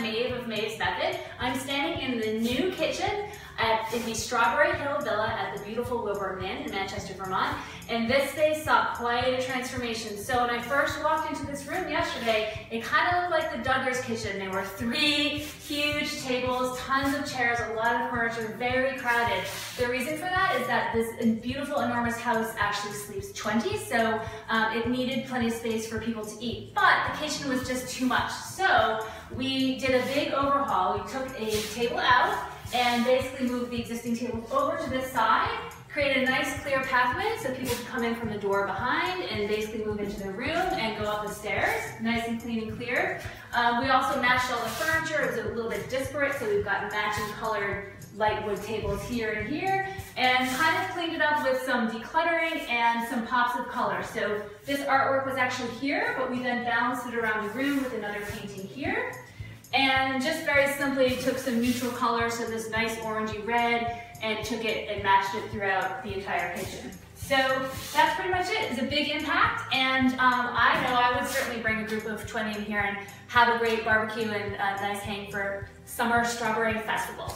Maeve of Maeve's Method. I'm standing in the new kitchen at, in the Strawberry Hill Villa at the beautiful Wilburton Inn in Manchester, Vermont. And this space saw quite a transformation. So when I first walked into this room, it kind of looked like the Duggar's kitchen. There were three huge tables, tons of chairs, a lot of furniture, very crowded. The reason for that is that this beautiful, enormous house actually sleeps 20, so um, it needed plenty of space for people to eat. But the kitchen was just too much. So we did a big overhaul. We took a table out and basically moved the existing table over to this side create a nice clear pathway so people can come in from the door behind and basically move into the room and go up the stairs, nice and clean and clear. Um, we also matched all the furniture, it was a little bit disparate, so we've got matching colored light wood tables here and here, and kind of cleaned it up with some decluttering and some pops of color. So this artwork was actually here, but we then balanced it around the room with another painting here. And just very simply took some neutral colors, so this nice orangey red, and took it and matched it throughout the entire kitchen. So that's pretty much it. It's a big impact, and um, I know I would certainly bring a group of 20 in here and have a great barbecue and a nice hang for Summer Strawberry Festival.